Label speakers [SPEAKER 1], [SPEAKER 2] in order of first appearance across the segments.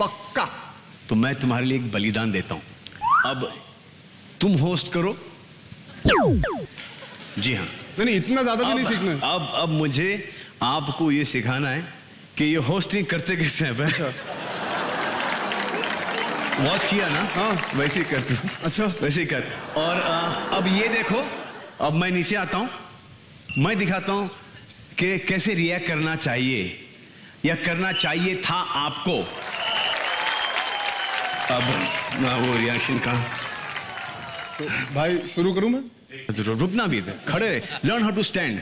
[SPEAKER 1] पक्का।
[SPEAKER 2] तो मैं तुम्हारे लिए एक बलिदान देता हूँ। अब तुम होस्ट करो। जी हाँ।
[SPEAKER 1] नहीं इतना ज़्यादा भी नहीं सीखना।
[SPEAKER 2] अब अब मुझे आपको ये सिखाना है कि ये होस्टिंग करते कैसे हैं
[SPEAKER 1] अच्छा।
[SPEAKER 2] वॉच किया ना?
[SPEAKER 1] हाँ।
[SPEAKER 2] वैसे ही कर तू।
[SPEAKER 1] अच्छा।
[SPEAKER 2] वैसे ही कर। और आ, अब ये देखो अब मैं नीचे आता हूँ। मैं दिखाता हूँ कि कैसे रिएक्ट करना चाहिए। या करना चाहिए था आपको। अब ना वो रिएक्शन कहा?
[SPEAKER 1] तो भाई शुरू करूँ मैं?
[SPEAKER 2] रुकना भी था खड़े लर्न हाउ टू स्टैंड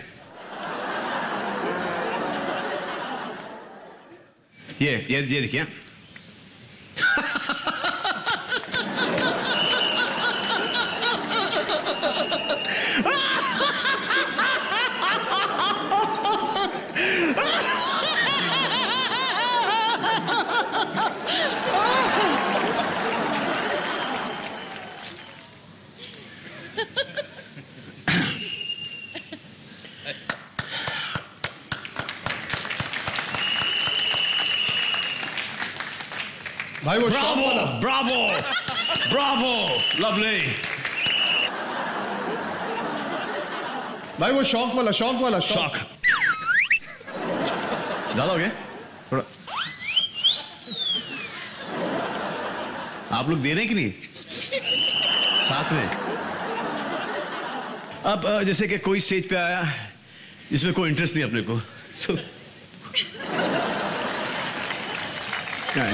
[SPEAKER 2] ये ये ये देखिए
[SPEAKER 1] भाई वो शौक
[SPEAKER 2] ब्रावो
[SPEAKER 1] वाला
[SPEAKER 2] ब्रावो ब्रावो लवली
[SPEAKER 1] भाई, वो शौक वाला शौक वाला, शौक।
[SPEAKER 2] ज़्यादा हो गया? थोड़ा। आप लोग दे रहे हैं कि नहीं? साथ में। अब जैसे कि कोई स्टेज पे आया जिसमें कोई इंटरेस्ट नहीं अपने को। सो क्या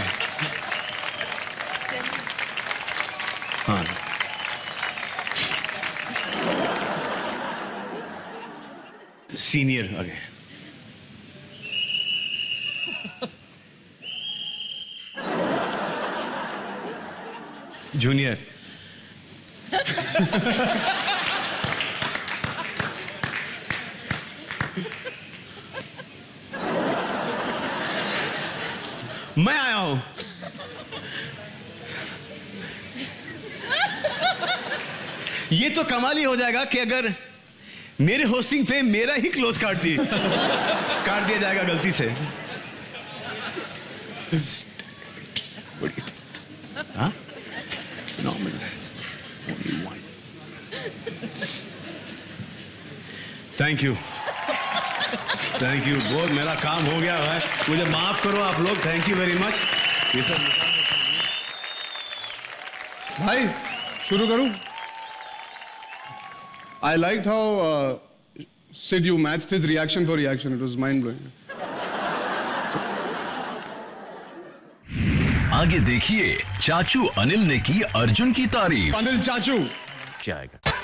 [SPEAKER 2] सीनियर आगे जूनियर मैं आया हूँ ये तो कमाल ही हो जाएगा कि अगर मेरे होस्टिंग पे मेरा ही क्लोज काट दी काट दिया जाएगा गलती से. थैंक यू थैंक यू बहुत मेरा काम हो गया है मुझे माफ़ करो आप लोग। थैंक यू वेरी मच ये सब
[SPEAKER 1] भाई शुरू करूँ? I like how Sid you matched his reaction for reaction. It was mind blowing.
[SPEAKER 3] आगे देखिए चाचू अनिल ने की अर्जुन की तारीफ
[SPEAKER 1] Anil Chachu.
[SPEAKER 3] जाएगा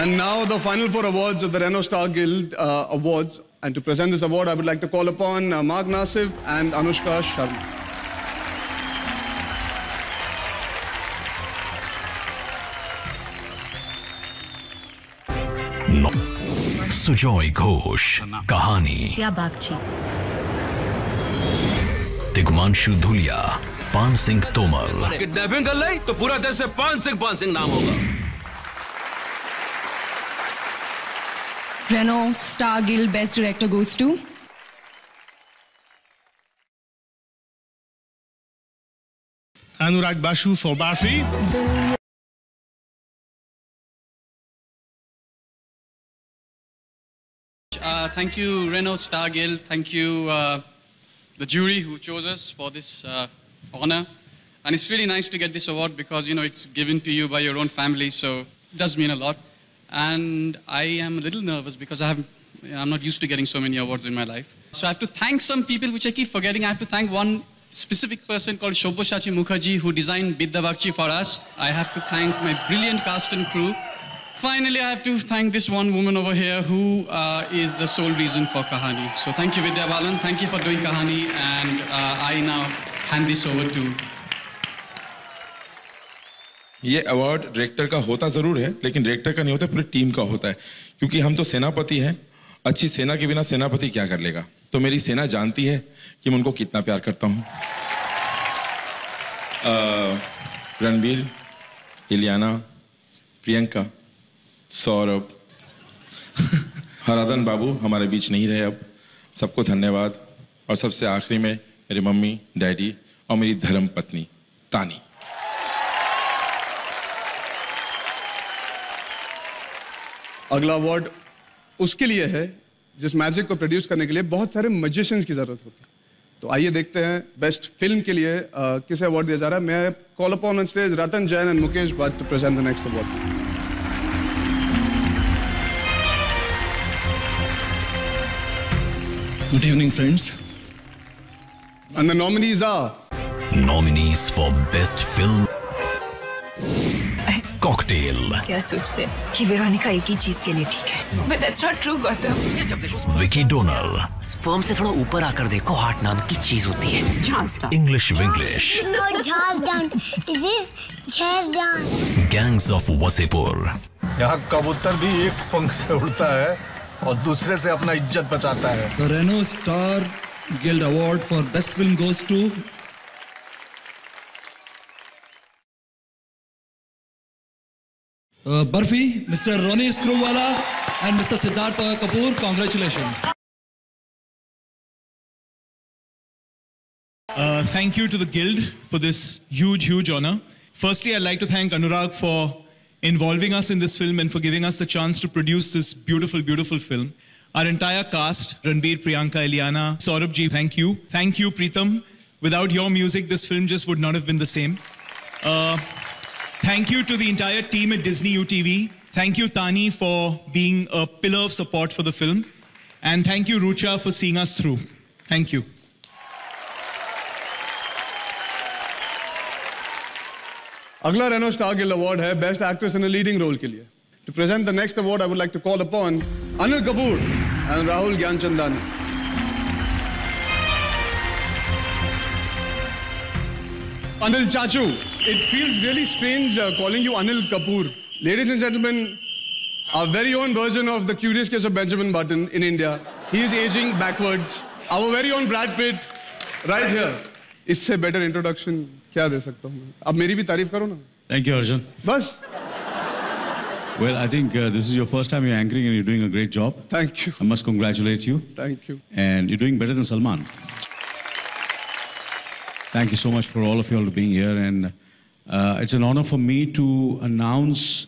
[SPEAKER 1] And now the final four awards of the Renault Star Guild uh, Awards. And to present this award, I would like to call upon uh, Mark Nasif and Anushka Sharma.
[SPEAKER 3] Sujoy Ghosh कहानी।
[SPEAKER 4] या बागची
[SPEAKER 3] तिगमांशु धुलिया पान Singh Tomar.
[SPEAKER 5] Kidnapping कर ली तो पूरा देश से पान सिंह पान सिंह नाम होगा।
[SPEAKER 4] Renault star guild best director goes to
[SPEAKER 6] Anurag Bashu for Barfi.
[SPEAKER 7] Thank you, Renault Stargill. Thank you, uh, the jury who chose us for this uh, honor. And it's really nice to get this award because, you know, it's given to you by your own family, so it does mean a lot. And I am a little nervous because I have, I'm not used to getting so many awards in my life. So I have to thank some people, which I keep forgetting. I have to thank one specific person called Shobhoshachi Mukherjee who designed Bidda for us. I have to thank my brilliant cast and crew. Finally, I have to thank this one woman over here who uh, is the sole reason for Kahani. So thank you, Vidya Balan. Thank you for doing Kahani. And uh, I now hand this over to
[SPEAKER 8] ये award director का होता ज़रूर है लेकिन director का नहीं होता पूरी टीम का होता है क्योंकि हम तो सेनापति हैं अच्छी सेना के बिना सेनापति क्या कर लेगा तो मेरी सेना जानती है कि मैं उनको कितना प्यार करता हूँ रणबीर इलियाना प्रियंका सौरभ हराधन बाबू हमारे बीच नहीं रहे अब। सबको धन्यवाद। और सबसे आखिरी में मेरी मम्मी डैडी और मेरी धर्म पत्नी तानी।
[SPEAKER 1] अगला अवार्ड उसके लिए है जिस मैजिक को प्रोड्यूस करने के लिए बहुत सारे मजिशियंस की ज़रूरत होती है। तो आइए देखते हैं बेस्ट फ़िल्म के लिए अ, किसे अवार्ड दिया जा रहा है? मैं call upon stage Ratan Jain and Mukesh Bhatt to present the next award
[SPEAKER 9] Good evening, friends.
[SPEAKER 1] And the nominees are
[SPEAKER 3] Nominees for Best Film Cocktail
[SPEAKER 4] क्या सोचते हैं कि वेरोनिका एक ही चीज़ के लिए ठीक है but that's not true Gautam
[SPEAKER 3] Vicky Donal
[SPEAKER 10] sperm से थोड़ा ऊपर आकर देखो हार्ट नाम की चीज़ होती है
[SPEAKER 3] English Winglish
[SPEAKER 11] No, jazz down. This is jazz down.
[SPEAKER 3] Gangs of Wasipur
[SPEAKER 12] यहाँ कबूतर भी एक पंख से उड़ता है और दूसरे से अपना इज़्ज़त बचाता है।
[SPEAKER 9] Renault star guild award for best film goes to Barfi mister Ronnie Screwvala and mister Siddharth Kapur
[SPEAKER 6] congratulation thank you to the guild for this huge huge honour firstly I like to thank Anurag for involving us in this film and for giving us the chance to produce this beautiful, beautiful film. Our entire cast, Ranveer, Priyanka, Eliana, Saurabh ji, thank you. Thank you, Preetham. Without your music, this film just would not have been the same. Uh, thank you to the entire team at Disney UTV. Thank you, Tani, for being a pillar of support for the film. And thank you, Rucha, for seeing us through. Thank you.
[SPEAKER 1] अगला Renault star guild award है best actress in leading role के लिए। To present the next award I would like to call upon Anil Kapoor and Rahul Gyanchandani Anil चाचू it feels really strange calling you Anil Kapoor ladies and gentleman a very own version of the curious case of Benjamin Button in India he is ageing backwards our very own Brad Pitt right here इससे better introduction क्या दे सकता हूँ मैं? अब मेरी भी तारीफ करो ना
[SPEAKER 13] Thank you, Arjun.
[SPEAKER 1] बस
[SPEAKER 13] Well, I think uh, this is your first time you're anchoring and you're doing a great job.
[SPEAKER 1] Thank you.
[SPEAKER 13] I must congratulate you.
[SPEAKER 1] Thank you.
[SPEAKER 13] And you're doing better than Salman. Thank you so much for all of you all being here. And uh, it's an honor for me to announce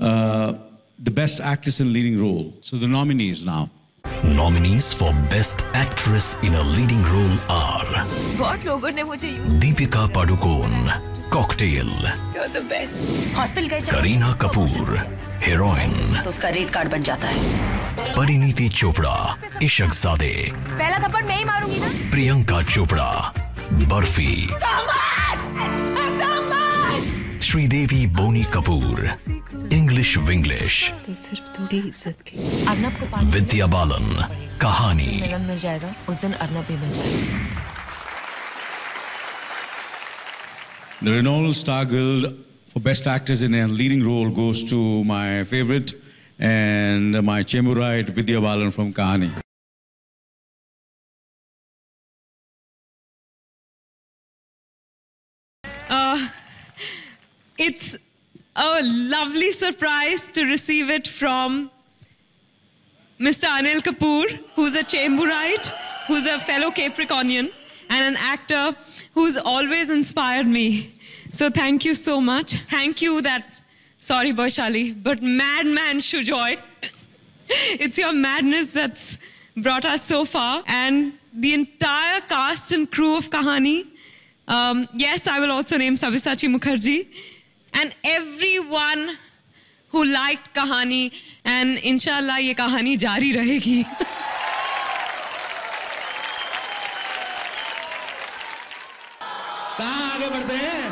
[SPEAKER 13] uh, the best actress in leading role. So the nominees now.
[SPEAKER 3] Nominees for best actress in a leading role are
[SPEAKER 4] बहुत लोगों ने मुझे
[SPEAKER 10] Deepika Padukone cocktail
[SPEAKER 3] Kareena Kapoor heroine
[SPEAKER 10] तो उसका red card बन जाता है।
[SPEAKER 3] परिणीति चोपड़ा इशक सादे
[SPEAKER 10] पहला थप्पड़ मैं ही मारूँगी ना।
[SPEAKER 3] Priyanka Chopra barfi Sridevi Boni Kapoor, English Winglish,
[SPEAKER 4] तो सिर्फ थोड़ी इज्जत की
[SPEAKER 10] अर्नब को पाँच
[SPEAKER 3] Vidya Balan, Kahani,
[SPEAKER 10] मिलन मिल जाएगा उस दिन अर्नब भी मिल जाएगा
[SPEAKER 13] The Renault Star Guild for Best Actress in a Leading Role goes to my favorite and my Chemurite Vidya Balan from Kahani.
[SPEAKER 14] It's a lovely surprise to receive it from Mr. Anil Kapoor, who's a Chamberite, who's a fellow Capricornian, and an actor who's always inspired me. So thank you so much. Thank you that, sorry, Boishali, but madman Shujoy. it's your madness that's brought us so far. And the entire cast and crew of Kahani. Um, yes, I will also name Savisachi Mukherjee. And everyone who liked Kahaani and इनशाला ये कहानी जारी रहेगी.
[SPEAKER 15] कहाँ आगे बढ़ते हैं?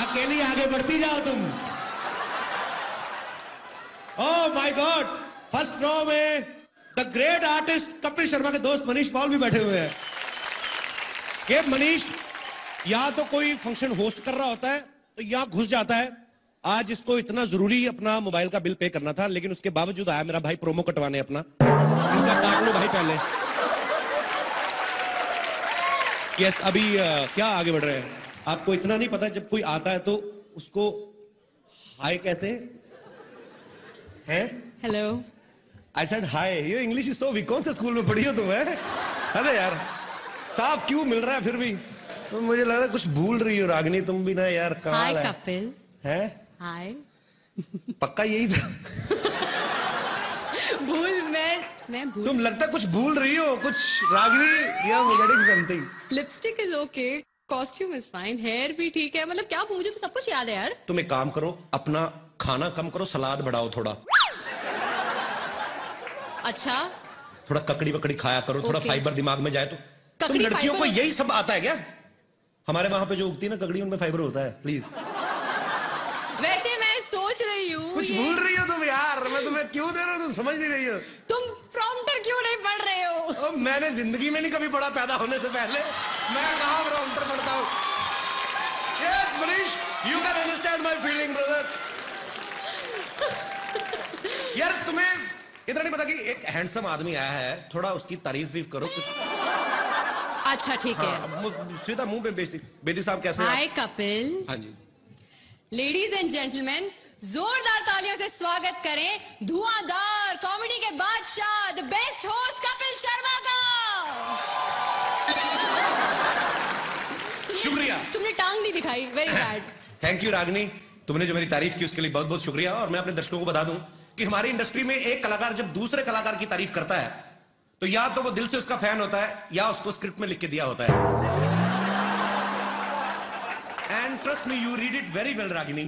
[SPEAKER 15] अकेली आगे बढ़ती जाओ तुम। Oh my god first row में the great artist Kapil Sharma के दोस्त मनीष पॉल भी बैठे हुए हैं। ये मनीष, या तो कोई फ़ंक्शन होस्ट कर रहा होता है तो यहाँ घुस जाता है। आज इसको इतना ज़रूरी अपना मोबाइल का बिल पे करना था लेकिन उसके बावजूद आया मेरा भाई प्रोमो कटवाने अपना। इनका काट लो भाई पहले। यस अभी अ, क्या आगे बढ़ रहे हैं? आपको इतना नहीं पता जब कोई आता है तो उसको हाय कहते हैं। हैं?
[SPEAKER 14] Hello.
[SPEAKER 15] आई सेड हाय ये इंग्लिश इज़ सो वीक कौन से स्कूल में पढ़ी हो तुम है? अरे यार साफ़ क्यों मिल रहा है फिर भी? तो मुझे लग रहा है कुछ भूल रही हो रागनी तुम भी ना यार
[SPEAKER 16] हाय कपिल।
[SPEAKER 15] हैं?
[SPEAKER 16] हाय
[SPEAKER 15] पक्का यही था?
[SPEAKER 16] भूल मैं मैं भूल।
[SPEAKER 15] तुम लगता कुछ भूल रही हो कुछ रागनी या getting something
[SPEAKER 16] lipstick is okay costume is fine hair भी ठीक है मतलब क्या मुझे तो सब कुछ याद है यार।
[SPEAKER 15] तुम एक काम करो अपना खाना कम करो सलाद बढ़ाओ थोड़ा।
[SPEAKER 16] अच्छा।
[SPEAKER 15] थोड़ा ककड़ी वकड़ी खाया करो थोड़ा फाइबर दिमाग में जाए तो। तुम लड़कियों को यही सब आता है क्या? हमारे वहाँ पे जो उगती है ना ककड़ी उनमें फाइबर होता है प्लीज़
[SPEAKER 16] वैसे मैं सोच रही हूँ
[SPEAKER 15] कुछ भूल रही हो तुम यार मैं तुम्हें क्यों दे रहा हूँ तुम समझ नहीं रही हो।
[SPEAKER 16] तुम प्रॉम्प्टर क्यों नहीं पढ़ रहे हो?
[SPEAKER 15] मैंने ज़िंदगी में नहीं कभी पढ़ा पैदा होने से पहले। मैं कहाँ प्रॉम्प्टर पढ़ता हूँ? Yes Manish you can understand my feeling brother यार तुम्हें इतना नहीं पता कि एक हैंडसम आदमी आया है थोड़ा उसकी तारीफ़ वीफ करो कुछ
[SPEAKER 16] अच्छा ठीक है।
[SPEAKER 15] हाँ, सीधा मुँह पे बेचती बेदी साहब कैसे
[SPEAKER 16] हाय कपिल।
[SPEAKER 15] हाँ जी।
[SPEAKER 16] लेडीज़ एंड जेंटलमैन जोरदार तालियों से स्वागत करें धुआंधार कॉमेडी के बादशाह the best host Kapil Sharma का। तुमने-
[SPEAKER 15] शुक्रिया।
[SPEAKER 16] तुमने टांग नहीं दिखाई। Very bad
[SPEAKER 15] thank you Ragini. तुमने जो मेरी तारीफ़ की उसके लिए बहुत बहुत शुक्रिया। और मैं अपने दर्शकों को बता दूँ कि हमारी इंडस्ट्री में एक कलाकार जब दूसरे कलाकार की तारीफ़ करता है तो या तो वो दिल से उसका फ़ैन होता है या उसको स्क्रिप्ट में लिख के दिया होता है। And trust me you read it very well Ragini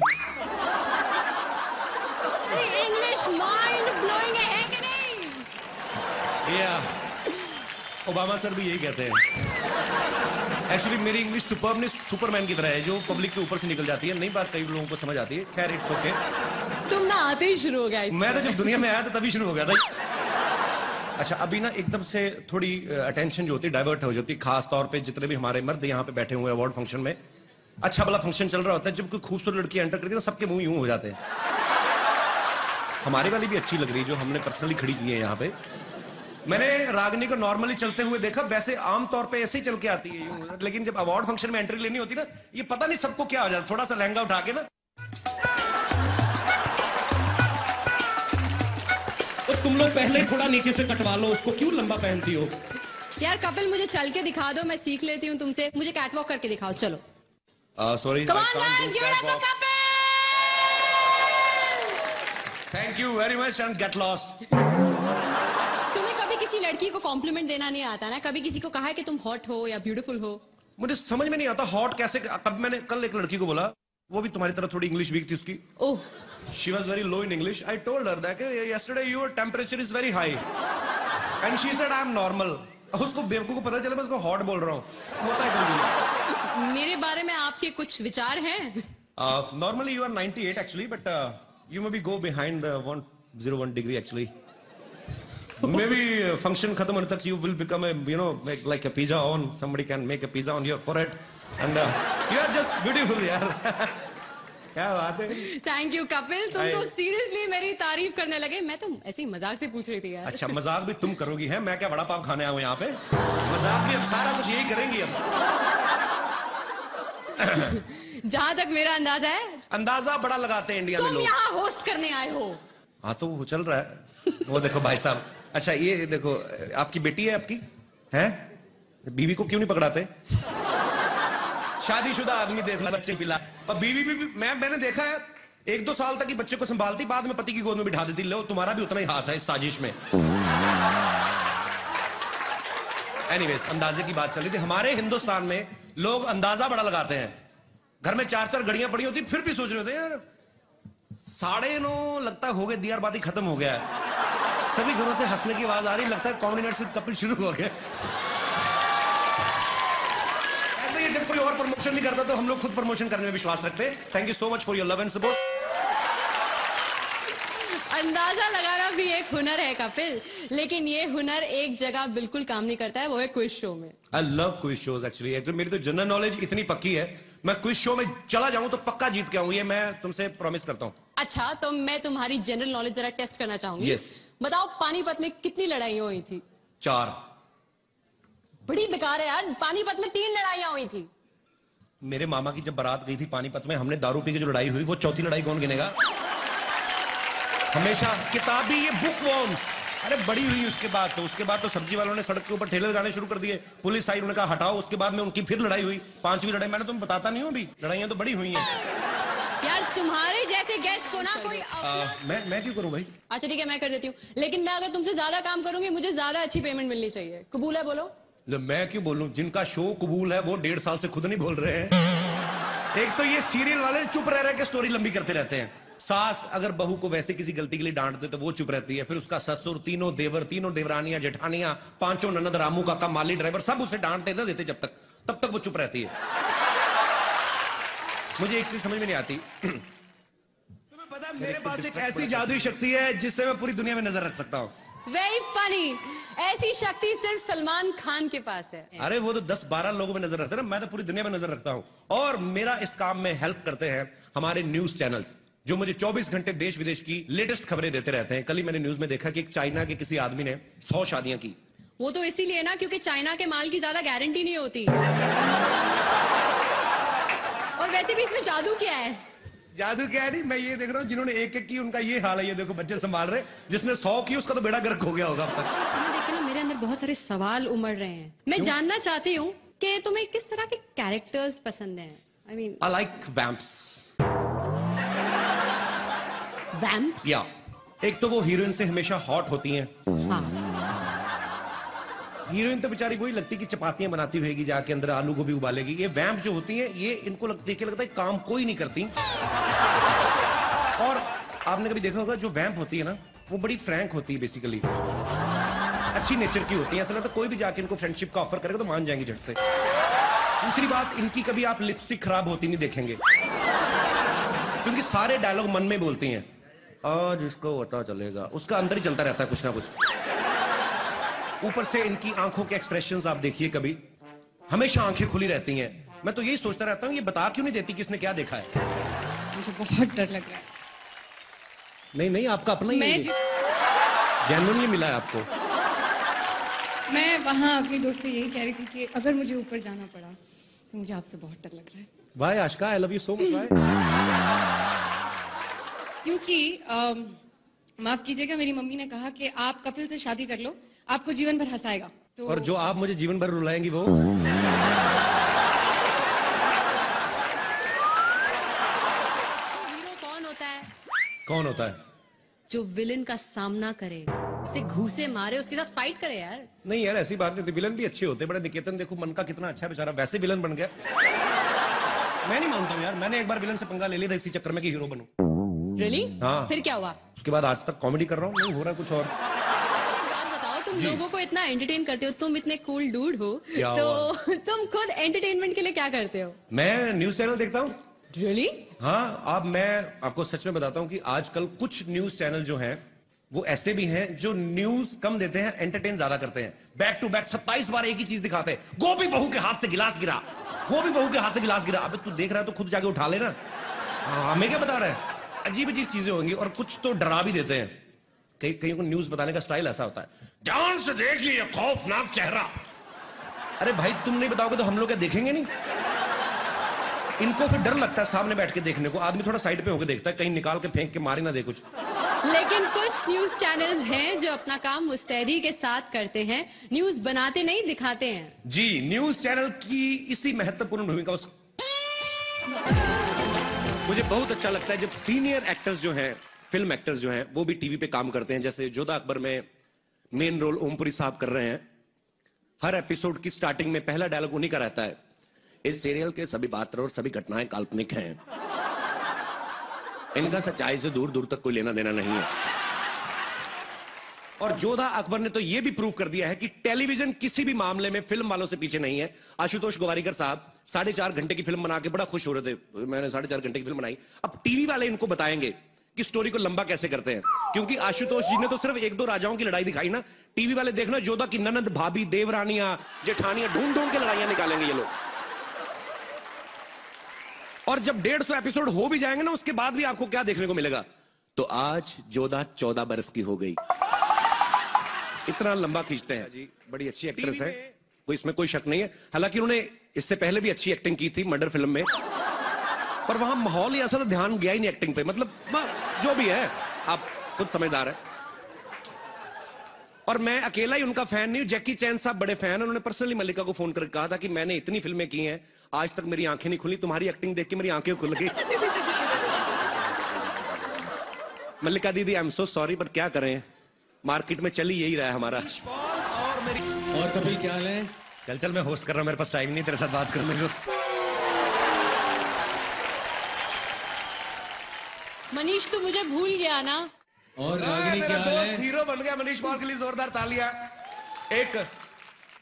[SPEAKER 16] English mind blowing है कि नहीं?
[SPEAKER 15] या ओबामा सर भी यही कहते हैं। एक्चुअली मेरी इंग्लिश सुपर ने सुपरमैन की तरह है जो पब्लिक के ऊपर से निकल जाती है। नई बात कई लोगों को समझ आती है। खैर इट्स ओके
[SPEAKER 16] तुम ना आते ही शुरू हो गया
[SPEAKER 15] मैं तो जब दुनिया में आया था तभी शुरू हो गया था। अच्छा अभी ना एकदम से थोड़ी अटेंशन जो होती है डाइवर्ट हो जाती है, खास तौर पे जितने भी हमारे मर्द यहाँ पे बैठे हुए अवार्ड फ़ंक्शन में अच्छा भला फ़ंक्शन चल रहा होता है, जब कोई खूबसूरत लड़की एंटर करती है ना सबके मुँह यूँ हो जाते हैं। हमारी वाली भी अच्छी लग रही है जो हमने पर्सनली खड़ी की है यहाँ पे। मैंने रागनी को नॉर्मली चलते हुए देखा, वैसे आम तौर पे ऐसे ही चल के आती है लेकिन जब अवार्ड फ़ंक्शन में एंट्री लेनी होती ना, ये पता नहीं सबको क्या हो जाता, थोड़ा सा लहंगा उठा के ना। तुम लोग पहले थोड़ा नीचे से कटवा लो उसको क्यों लंबा पहनती हो?
[SPEAKER 16] यार कपिल मुझे चल के दिखा दो मैं सीख लेती हूँ तुमसे। मुझे कैटवॉक करके दिखाओ चलो।
[SPEAKER 15] Sorry
[SPEAKER 16] Come on, guys, give it up for
[SPEAKER 15] thank you very much and get lost
[SPEAKER 16] तुम्हें कभी किसी लड़की को कॉम्प्लीमेंट देना नहीं आता ना? कभी किसी को कहा है कि तुम हॉट हो या ब्यूटीफुल हो?
[SPEAKER 15] मुझे समझ में नहीं आता हॉट कैसे कब मैंने कल एक लड़की को बोला वो भी तुम्हारी तरह थोड़ी इंग्लिश वीक थी उसकी।
[SPEAKER 16] ओह।
[SPEAKER 15] Was very low in english. I told her that "Okay, yesterday your temperature is very high. And she said i am normal. उसको बेवकूफ़ को पता चला मैं उसको हॉट बोल रहा हूँ। होता है कभी
[SPEAKER 16] मेरे बारे में आपके कुछ विचार हैं?
[SPEAKER 15] Normally you are 98 actually but you maybe go behind the 101 degree actually maybe function खत्म होने तक you will become you know like a pizza on somebody can make a pizza on your forehead. यार क्या बात है
[SPEAKER 16] thank you Kapil तुम. तो seriously मेरी तारीफ़ करने लगे। मैं तो ऐसे ही मज़ाक से पूछ रही थी यार।
[SPEAKER 15] अच्छा मज़ाक भी तुम करोगी है? मैं क्या बड़ा पाव खाने आया हूँ यहाँ पे? मज़ाक भी अब सारा कुछ यही करेंगी अब।
[SPEAKER 16] जहाँ तक मेरा अंदाज़ा है
[SPEAKER 15] अंदाज़ा बड़ा लगाते हैं इंडिया में
[SPEAKER 16] तुम
[SPEAKER 15] लोग।
[SPEAKER 16] यहाँ होस्ट करने आए हो।
[SPEAKER 15] हाँ तो वो चल रहा है। वो देखो भाई साहब अच्छा ये देखो आपकी बेटी है आपकी? है? बीवी को क्यों नहीं पकड़ाते? शादीशुदा आदमी देख ला बच्चे पिला। और बीवी भी, भी मैं मैंने देखा है एक दो साल तक ही बच्चे को संभालती बाद में पति की गोद में बिठा देती लो तुम्हारा भी उतना ही हाथ है इस साजिश में। एनीवेज अंदाजे की बात चल रही थी। हमारे हिंदुस्तान में लोग अंदाज़ा बड़ा लगाते हैं। घर में चार चार घड़ियाँ पड़ी होती फिर भी सोच रहे होते यार साढ़े नौ लगता हो गए दियार बाती खत्म हो गया है। सभी घरों से हंसने की आवाज़ आ रही लगता है कॉमेडी नाइट कपिल शुरू हो गया प्रमोशन नहीं करता तो हम लोग खुद प्रमोशन करने में विश्वास रखते हैं। Thank you so much for your love and support
[SPEAKER 16] अंदाज़ा लगाना भी एक हुनर है कपिल लेकिन ये हुनर एक जगह बिल्कुल काम नहीं करता है वो है क्विज शो में।
[SPEAKER 15] I love quiz shows actually actually मेरी तो जनरल नॉलेज इतनी पक्की है। मैं क्विज शो में चला जाऊँ तो पक्का जीत के आऊँ ये मैं तुमसे प्रॉमिस करता हूँ।
[SPEAKER 16] अच्छा तो मैं तुम्हारी जनरल नॉलेज जरा टेस्ट करना चाहूँगी।
[SPEAKER 15] Yes.
[SPEAKER 16] बताओ पानीपत में कितनी लड़ाइयाँ हुई थी?
[SPEAKER 15] चार।
[SPEAKER 16] बड़ी बेकार है यार पानीपत में तीन लड़ाइयाँ हुई थी।
[SPEAKER 15] मेरे मामा की जब बारात गई थी पानीपत में हमने दारू पी के जो लड़ाई हुई वो चौथी लड़ाई कौन गिनेगा? हमेशा किताबी ये बुक वॉर्म्स अरे बड़ी हुई उसके बाद तो उसके बाद तो सब्ज़ी वालों ने सड़क के ऊपर ठेले लगाने शुरू कर दिए। पुलिस आई उन्होंने कहा हटाओ उसके बाद में उनकी फिर लड़ाई हुई। पांचवी लड़ाई मैंने तुम्हें बताता नहीं हूँ अभी। लड़ाइयाँ तो बड़ी हुई हैं।
[SPEAKER 16] यार तुम्हारे जैसे गेस्ट को ना कोई
[SPEAKER 15] आ, मैं मैं क्यों करूँ भाई?
[SPEAKER 16] अच्छा ठीक है मैं कर देती हूँ। लेकिन मैं अगर तुमसे ज़्यादा काम करूँगी मुझे ज़्यादा अच्छी पेमेंट मिलनी चाहिए। कबूल है बोलो।
[SPEAKER 15] मैं क्यों बोलूँ? जिनका शो कबूल है वो डेढ़ साल से खुद नहीं बोल रहे हैं। एक तो ये सीरियल वाले चुप रह रहे के स्टोरी लंबी करते रहते हैं। सास अगर बहू को वैसे किसी गलती के लिए डांट दे तो वो चुप रहती है। फिर उसका ससुर तीनों देवर तीनों देवरानियाँ जेठानियाँ पाँचों ननद रामू काका माली ड्राइवर सब उसे डांटते ना देते जब तक। तब तक वो चुप रहती है। मुझे एक चीज़ समझ में नहीं आती। तुम्हें पता है मेरे पास एक ऐसी जादुई शक्ति है जिससे मैं पूरी दुनिया में नज़र रख सकता हूँ।
[SPEAKER 16] वेरी फनी ऐसी शक्ति सिर्फ़ सलमान खान के पास है।
[SPEAKER 15] अरे वो तो दस बारह लोगों में नज़र रखते हैं ना मैं तो पूरी दुनिया में नज़र रखता हूँ। और मेरा इस काम में हेल्प करते हैं हमारे न्यूज़ चैनल्स जो मुझे 24 घंटे देश विदेश की लेटेस्ट खबरें देते रहते हैं। कल ही मैंने न्यूज़ में देखा कि एक चाइना के किसी आदमी ने 100 शादियाँ की।
[SPEAKER 16] वो तो इसीलिए ना क्योंकि चाइना के माल की ज़्यादा गारंटी नहीं होती। और वैसे भी इसमें जादू क्या है।
[SPEAKER 15] जादू क्या है? नहीं मैं ये देख रहा हूँ जिन्होंने एक एक की उनका ये हाल है ये देखो बच्चे संभाल रहे जिसने सौ की उसका तो बेड़ा गर्क हो गया होगा अब तक।
[SPEAKER 16] तुम्हें देख के ना मेरे अंदर बहुत सारे सवाल उमड़ रहे हैं। मैं जानना चाहती हूँ कि तुम्हें किस तरह के कैरेक्टर्स पसंद हैं? I mean
[SPEAKER 15] I like vamps
[SPEAKER 16] vamps
[SPEAKER 15] या एक तो वो हीरोइन से हमेशा हॉट होती हैं।
[SPEAKER 16] हाँ।
[SPEAKER 15] हीरोइन तो बेचारी वही लगती कि चपातियाँ बनाती होगी जाके अंदर आलू गोभी उबालेगी। ये वैम्प जो होती हैं ये इनको लग, देख के लगता है काम कोई नहीं करती। और आपने कभी देखा होगा जो वैम्प होती है ना वो बड़ी फ्रैंक होती है बेसिकली अच्छी नेचर की होती है। ऐसा लगता है कोई भी जाके इनको फ्रेंडशिप का ऑफ़र करेगा तो मान जाएँगे झट से। दूसरी बात इनकी कभी आप लिपस्टिक खराब होती नहीं देखेंगे। क्योंकि सारे डायलॉग मन में बोलती हैं आज इसको पता चलेगा। उसका अंदर ही चलता रहता है कुछ ना कुछ। ऊपर से इनकी आँखों के एक्सप्रेशंस आप देखिए कभी। हमेशा आँखें खुली रहती हैं। मैं तो यही सोचता रहता हूँ ये बता क्यों नहीं देती किसने क्या देखा है?
[SPEAKER 17] मुझे बहुत डर लग रहा है।
[SPEAKER 15] नहीं नहीं आपका अपना ही
[SPEAKER 17] मैं
[SPEAKER 15] है
[SPEAKER 17] जि-
[SPEAKER 15] ये मिला है आपको?
[SPEAKER 17] मैं वहाँ अपनी दोस्त से यही कह रही थी कि अगर मुझे ऊपर जाना पड़ा तो मुझे आपसे बहुत डर लग रहा है।
[SPEAKER 15] Why Aashka I love you so much why
[SPEAKER 17] क्योंकि माफ़ कीजिएगा मेरी मम्मी ने कहा कि आप कपिल से शादी कर लो आपको जीवन भर हंसाएगा। तो
[SPEAKER 15] और जो आप मुझे जीवन भर रुलाएँगी वो?
[SPEAKER 16] हीरो कौन होता है?
[SPEAKER 15] कौन होता है?
[SPEAKER 16] जो विलन का सामना करे उसे घूसे मारे उसके साथ फाइट करे यार।
[SPEAKER 15] नहीं यार ऐसी बात नहीं होती। विलन भी अच्छे होते बड़े निकेतन। देखो मन का कितना अच्छा बेचारा। वैसे विलन बन गया। मैं नहीं मानता हूँ यार। मैंने एक बार विलन से पंगा ले लिया था इसी चक्कर में कि हीरो बनूं।
[SPEAKER 16] रियली
[SPEAKER 15] हाँ।
[SPEAKER 16] फिर क्या हुआ?
[SPEAKER 15] उसके बाद आज तक कॉमेडी कर रहा हूँ नहीं हो रहा कुछ और।
[SPEAKER 16] बात बताओ तुम लोगों को इतना एंटरटेन करते हो तुम इतने कूल डूड हो
[SPEAKER 15] क्या
[SPEAKER 16] तो तुम खुद एंटरटेनमेंट के लिए क्या करते हो?
[SPEAKER 15] मैं न्यूज़ चैनल देखता हूँ।
[SPEAKER 16] रियली
[SPEAKER 15] हाँ अब मैं आपको सच में बताता हूँ कि आजकल कुछ न्यूज़ चैनल जो हैं वो ऐसे भी हैं जो न्यूज़ कम देते हैं एंटरटेन ज़्यादा करते हैं। बैक टू बैक 27 बार एक ही चीज़ दिखाते हैं। गोभी बहू के हाथ से गिलास गिरा। गोभी बहू के हाथ से गिलास गिरा। अबे तू देख रहा है तो खुद जाके उठा लेना। हाँ, हमें क्या बता रहा है? अजीब अजीब चीज़ें होंगी और कुछ तो डरा भी देते हैं। कई कईयों को न्यूज़ बताने का स्टाइल ऐसा होता है। ध्यान से देखिए खौफनाक चेहरा। अरे भाई तुम नहीं बताओगे तो हम लोग क्या देखेंगे नहीं? इनको फिर डर लगता है सामने बैठ के देखने को। आदमी थोड़ा साइड पे होकर देखता है कहीं निकाल के फेंक के मारे ना दे कुछ।
[SPEAKER 16] लेकिन कुछ न्यूज़ चैनल्स हैं जो अपना काम मुस्तैदी के साथ करते हैं। न्यूज़ बनाते नहीं दिखाते हैं।
[SPEAKER 15] जी न्यूज़ चैनल की इसी महत्वपूर्ण भूमिका उस मुझे बहुत अच्छा लगता है जब सीनियर एक्टर्स जो हैं फ़िल्म एक्टर्स जो हैं, वो भी टीवी पे काम करते हैं। जैसे जोधा अकबर में मेन रोल ओमपुरी साहब कर रहे हैं। हर एपिसोड की स्टार्टिंग में पहला डायलॉग उन्हीं का रहता है। इस सीरियल के सभी पात्र और सभी घटनाएँ काल्पनिक हैं। इनका सच्चाई से दूर दूर तक कोई लेना देना नहीं है। और जोधा अकबर ने तो यह भी प्रूव कर दिया है कि टेलीविज़न किसी भी मामले में फ़िल्म वालों से पीछे नहीं है। आशुतोष गोवारीकर साहब, साढ़े चार घंटे की फ़िल्म बना के बड़ा खुश हो रहे थे। मैंने साढ़े चार घंटे की फ़िल्म बनाई। अब टीवी वाले इनको बताएँगे कि स्टोरी को लंबा कैसे करते हैं। क्योंकि आशुतोष जी ने तो सिर्फ़ एक दो राजाओं की लड़ाई दिखाई ना। टीवी वाले देखना, जोधा की ननद, भाभी, देवरानियाँ, जेठानियाँ ढूंढ ढूंढ के लड़ाइयाँ निकालेंगे ये लोग। और जब डेढ़ सौ एपिसोड हो भी जाएँगे ना, उसके बाद भी आपको क्या देखने को मिलेगा? तो आज जोधा चौदह बरस की हो गई। इतना लंबा खींचते हैं। जी बड़ी अच्छी एक्ट्रेस है। कोई इसमें कोई शक नहीं है। हालाँकि उन्होंने इससे पहले भी अच्छी एक्टिंग की थी मर्डर फ़िल्म में। पर वहाँ माहौल ही ऐसा ध्यान गया ही नहीं एक्टिंग पे। मतलब जो भी है आप खुद समझदार है। और मैं अकेला ही उनका फ़ैन नहीं हूँ। जैकी चैन साहब बड़े फ़ैन हैं। उन्होंने पर्सनली मल्लिका को फ़ोन करके कहा था कि मैंने इतनी फ़िल्में की हैं आज तक मेरी आँखें नहीं खुली तुम्हारी एक्टिंग देख के मेरी आँखें खुल गई। मल्लिका दीदी आई एम सो सॉरी पर क्या करें? मार्केट में चली यही रहा है हमारा। और मेरी
[SPEAKER 18] और कपिल क्या हाल है?
[SPEAKER 15] चल चल मैं होस्ट कर रहा हूँ मेरे पास टाइम नहीं तेरे साथ बात करने को
[SPEAKER 16] मनीष तू मुझे भूल गया ना?
[SPEAKER 18] और
[SPEAKER 15] हाँ,
[SPEAKER 18] रागिनी क्या हाल है?
[SPEAKER 15] हीरो बन गया मनीष पॉल के लिए जोरदार तालियाँ। एक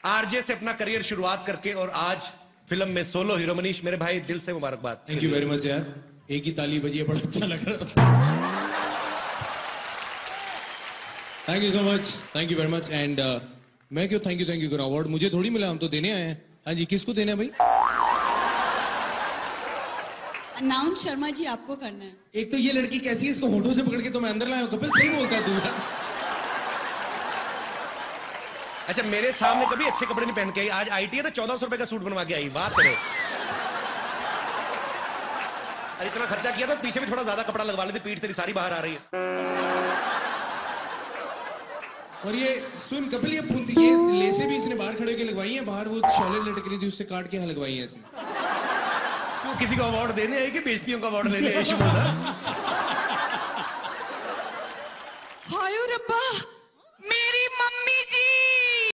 [SPEAKER 15] आरजे से अपना करियर शुरुआत करके और आज फ़िल्म में सोलो हीरो मनीष मेरे भाई दिल से मुबारकबाद।
[SPEAKER 18] थैंक यू वेरी मच यार। एक ही ताली बजी है बड़ा अच्छा लग रहा thank you so much thank you very much and मैं क्यों थैंक यू थैंक यू करूँ? अवार्ड मुझे थोड़ी मिला हम तो देने आए हैं। हाँ जी किसको देना है भाई?
[SPEAKER 19] अनाउंस शर्मा जी आपको करना है।
[SPEAKER 18] एक तो ये लड़की कैसी है इसको होठों से पकड़ के तो मैं अंदर लाया हूँ कपिल सही बोलता है तू।
[SPEAKER 15] अच्छा मेरे सामने कभी अच्छे कपड़े नहीं पहन के आई। आज आई टी है तो चौदह सौ रुपए का सूट बनवा के आई बात करो। अरे इतना खर्चा किया था पीछे भी थोड़ा ज़्यादा कपड़ा लगवा लेते पीठ तेरी सारी बाहर आ रही है।
[SPEAKER 18] और ये सुन कपिल, ये पुंती ये लेसे भी इसने बाहर खड़े के लगवाई हैं, बाहर वो शॉलेट लटक रही थी, उससे काट के यहाँ लगवाई हैं इसने।
[SPEAKER 15] तू किसी को अवार्ड देने आई कि बेजतियों का अवार्ड लेने आई